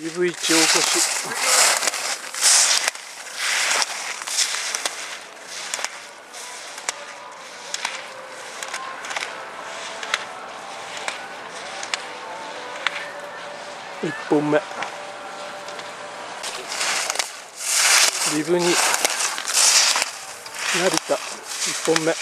EV 地大越1本目リブに成田。1本目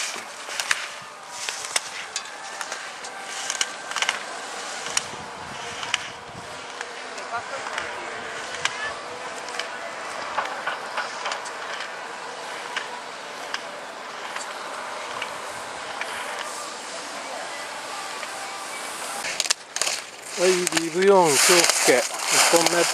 はい、リブ4、京介、1本目。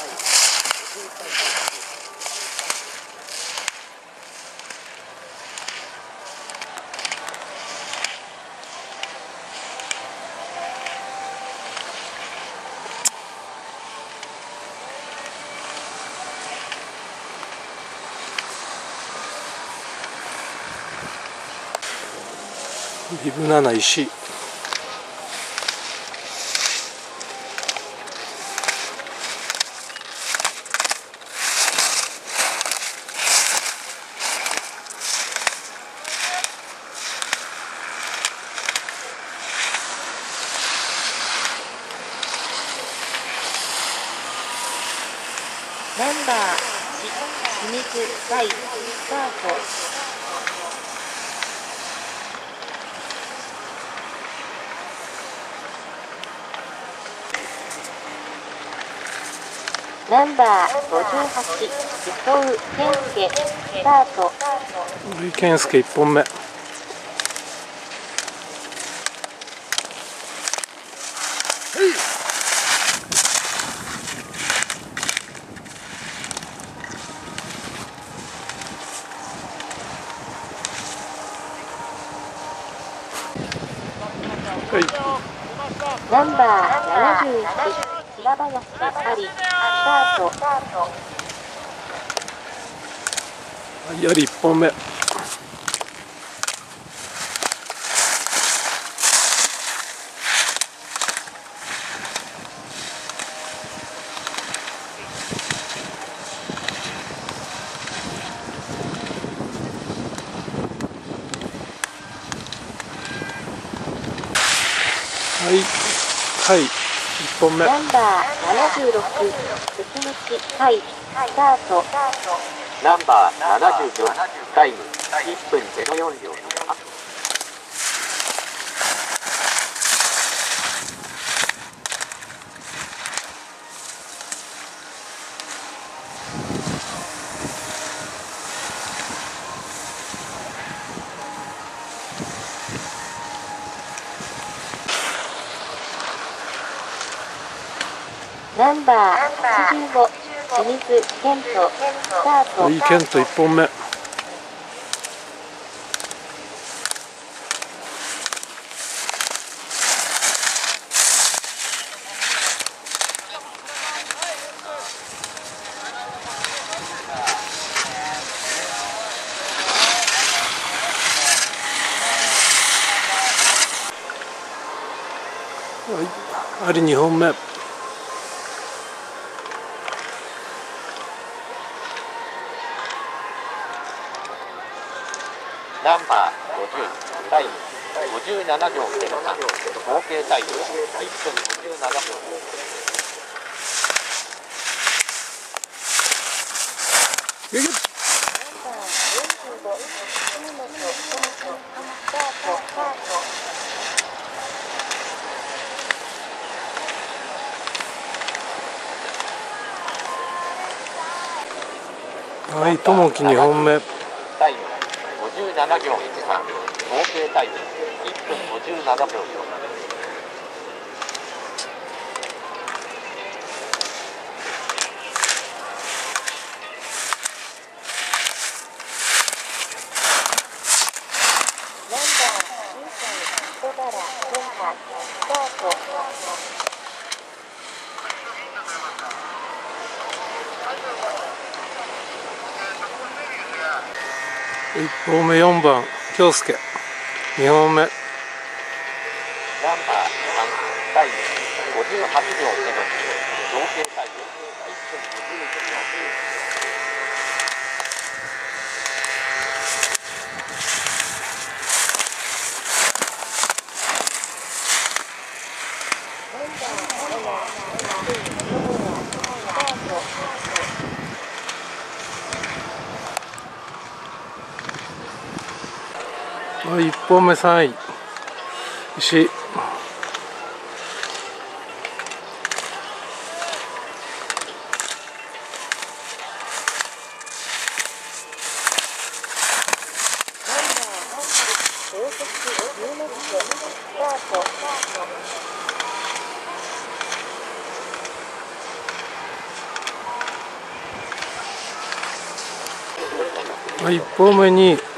リブ7石ナンバー1、秘密対スタート。ナンバー58、伊藤健介、スタート。森健介1本目。はい、ナンバー71、平林あり、スタート。はい、やり1本目。はい、はい、1本目。ナンバー76、関口対、スタート。ナンバー74タイム。1分04秒ナンバー85、清水健人、スタート。はい、ケント1本目。はい、あり2本目。ナンバー50タイム57秒経過合計タイム1分57秒よいしょはい、ともき2本目。57秒経過合計タイム1分57秒ナンバー9番、小原健太、スタ1本目4番京介。2本目。ナンバー3第58秒0同点対4本目3位。石。はい、1本目に大越。ナンバーナンバー出口スタートナンバー1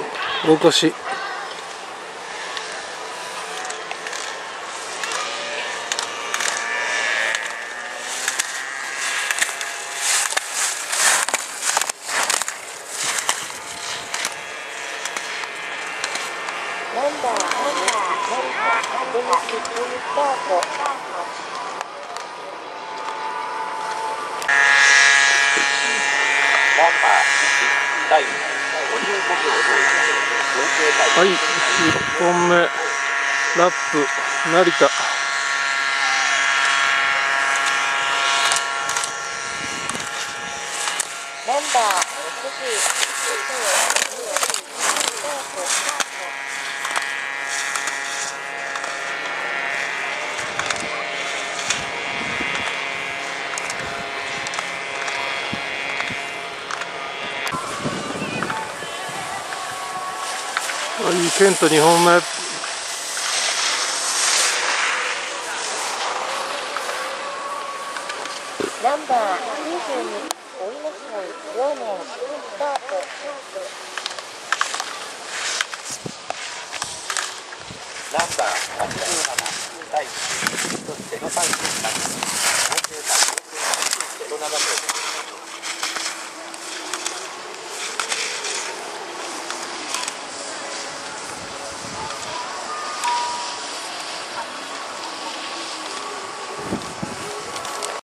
第55秒合計タイムはい、1本目ラップ成田。ナンバーはい、ケント2本目。ナンバー92追いなさい両面スタートナンバー87第1そしての3になります。